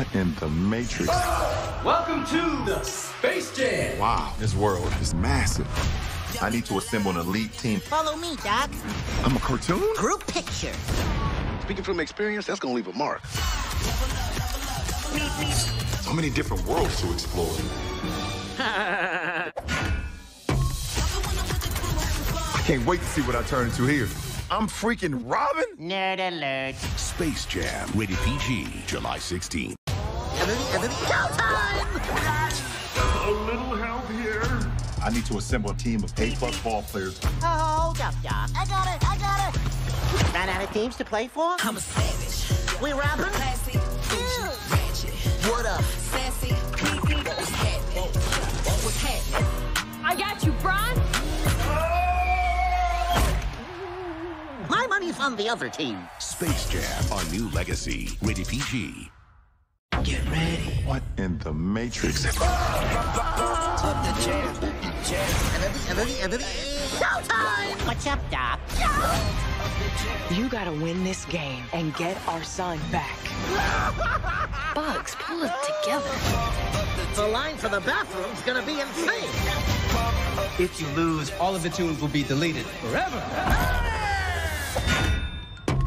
What in the Matrix? Welcome to the Space Jam. Wow, this world is massive. I need to assemble an elite team. Follow me, Doc. I'm a cartoon? Group picture. Speaking from experience, that's gonna leave a mark. So many different worlds to explore. I can't wait to see what I turn into here. I'm freaking Robin? Nerd alert. Space Jam, rated PG, July 16th. A little help here. I need to assemble a team of A plus ball players. Oh, hold up, Doc. I got it. I got it. Ran out of teams to play for? I'm a savage. We rapping? Classy. Ratchet. What up? Sassy. What was happening? What was happening? I got you, Bron. My money's on the other team. Space Jam, a new legacy, rated PG. Get ready. What in the Matrix? Up the jam. Jam. Showtime! What's up, Doc? You gotta win this game and get our son back. Bugs, pull it together. The line for the bathroom's gonna be insane. If you lose, all of the tunes will be deleted forever.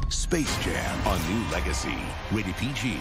Space Jam, a new legacy, rated PG.